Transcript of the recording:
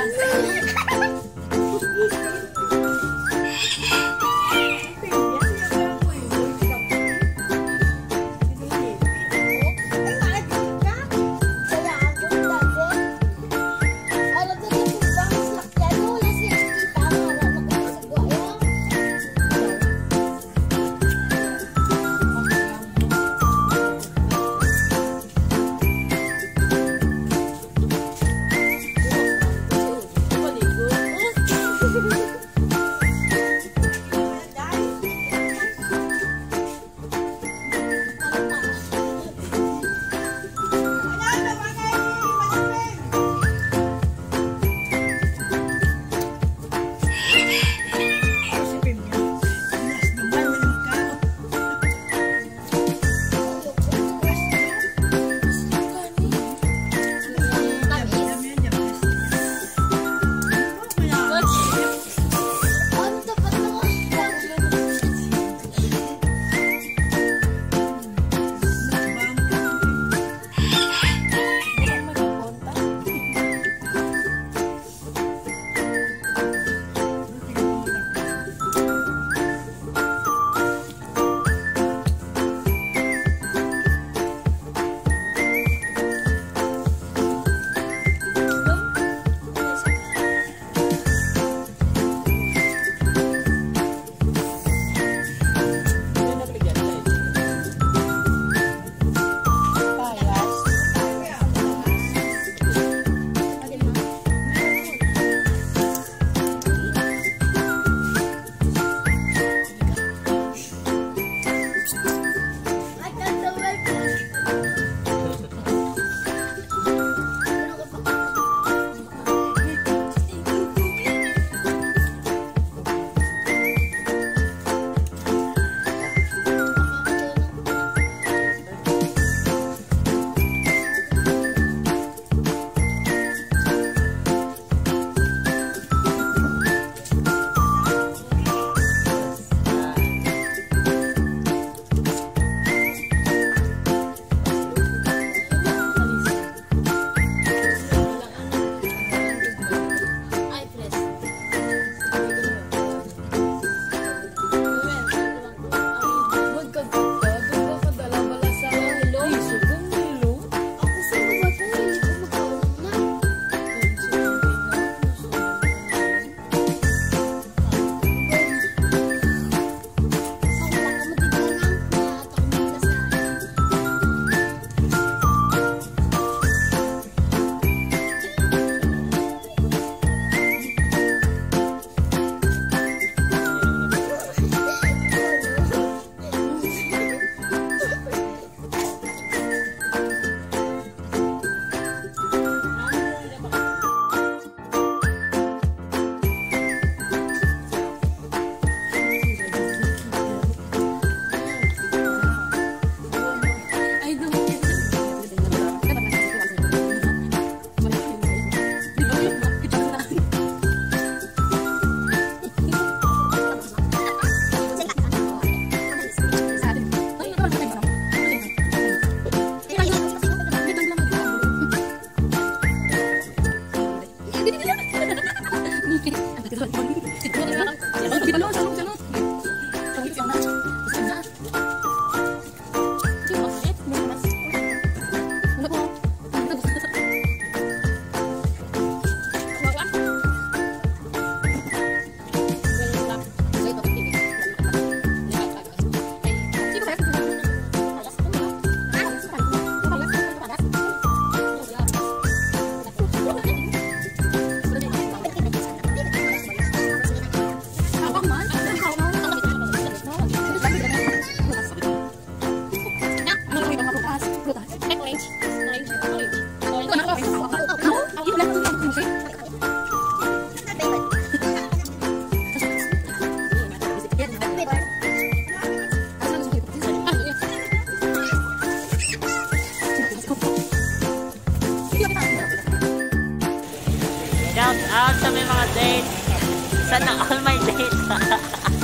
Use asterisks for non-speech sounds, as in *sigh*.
Yes. update. Sana all my data. *laughs*